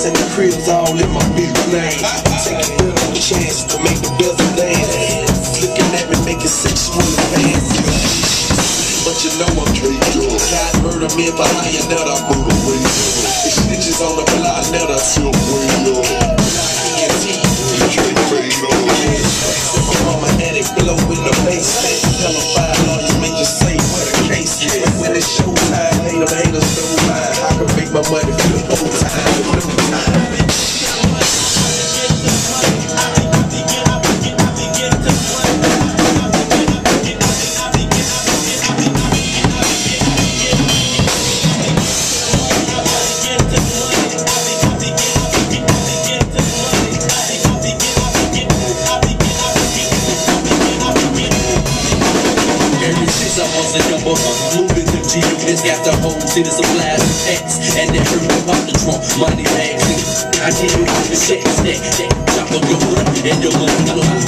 all in my middle name. Take a little chance to make the bezel dance. Looking at me, making sexual advances. But you know I'm up. God murder me if I hire another. Murder way up. Snitches on the block. My mama had it blow in the basement. Tell them five lawyers make you say what a case is. When it's showtime, number, moving them G units, got the whole city supplies and packs, and they heard me pop the trunk, money bags. I did it with the shit, stack, stack, chop up your hood, and your go out.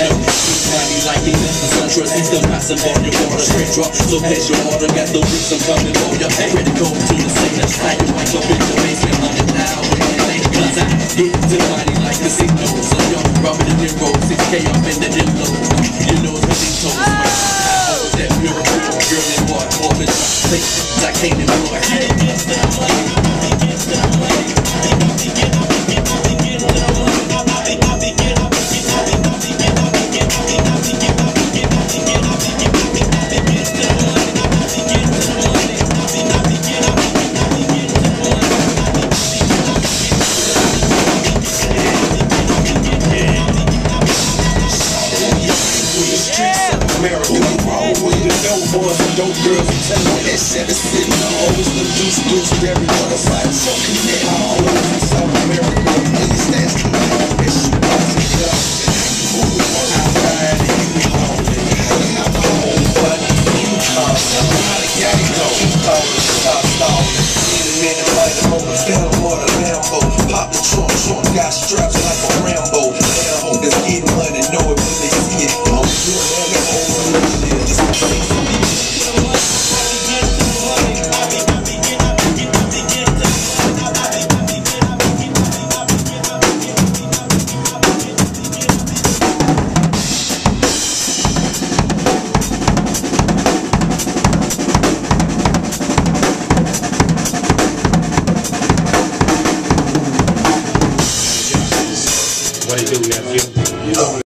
Money like it, the sun trust suntrust system, passing for your water, straight drop, so place your order, got the bricks, I'm coming for your head. ready to go to the same, that's how you wake up in the basement, hundred now, everything, cause I get to money dope boys and dope girls. and Tell me that shit is sitting. Always the juice, juice, everyone is like fucking that. All in South America. Dance to me. That shit was a job. I ride and you home. I'm not the go? Call a minute. Pop the trunk, trunk got straps like. A What it do, nephew?